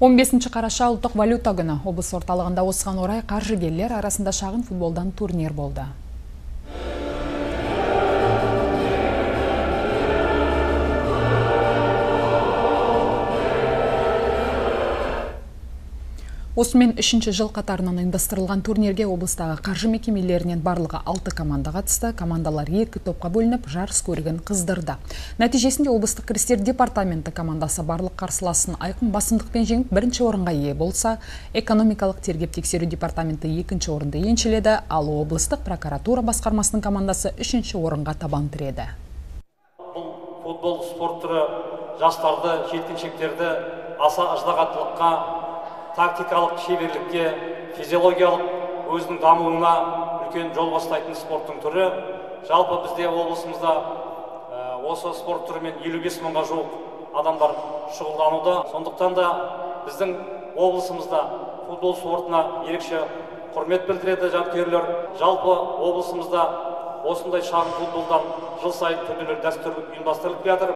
15 қараша ұлттық валюта күні облыс орталығында осыған орай қаржыгерлер арасында шағын футболдан турнир болды. Осымен үшінші жыл қатарынан ұйымдастырылған турнирге облыстағы қаржы мекемелерінен барлығы алты команда қатысты. Командалар екі топқа бөлініп, жарыс көрігін қыздырды. Нәтижесінде облыстық кірістер департаменті командасы барлық қарсыласын айқын басымдықпен жеңіп, бірінші орынға ие болса, экономикалық тергеп тексеру департаменті екінші орынды еншіледі, ал облыстық прокуратура басқармасының командасы үшінші орынға табан тіреді. Бұл футбол спорт түрі жастарды, жеткіншектерді аса ыждағаттылыққа тактикалық шеберлікке физиологиялық өзінің дамуына үлкен жол бастайтын спорттың түрі. Жалпы бізде облысымызда осы спорт түрімен 55 мыңға жуық адамдар шұғылдануда. Сондықтан да біздің облысымызда футбол спортына ерекше құрмет білдіреді жанкүйерлер. Жалпы облысымызда осындай шағын футболдан жыл сайын турнирлер дәстүр ұйымдастырылып жатыр